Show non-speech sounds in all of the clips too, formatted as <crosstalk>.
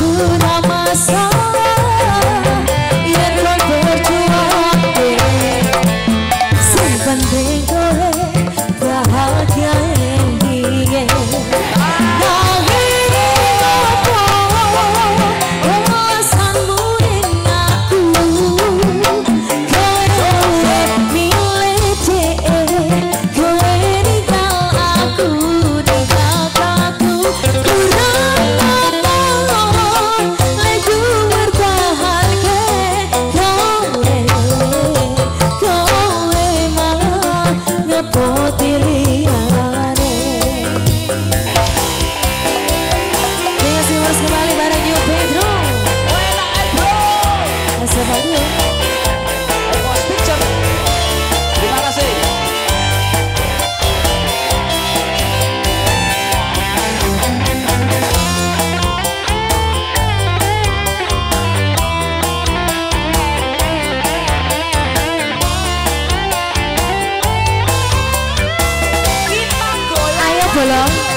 Ya, along.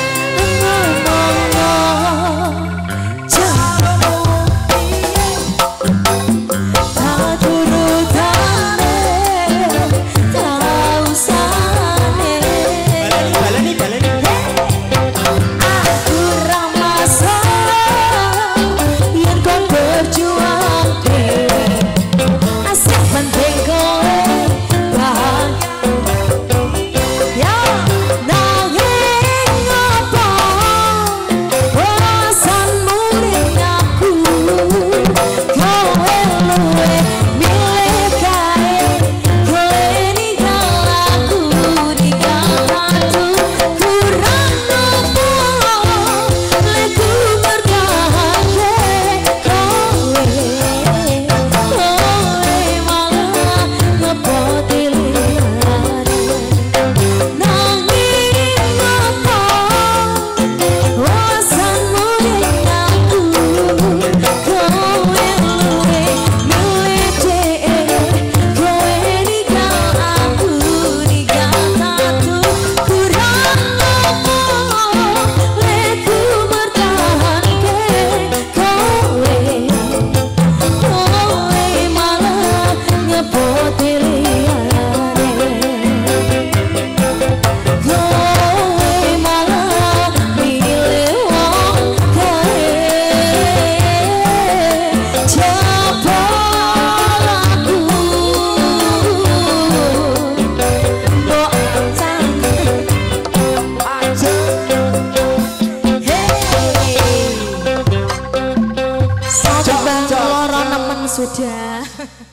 Sudah. <laughs>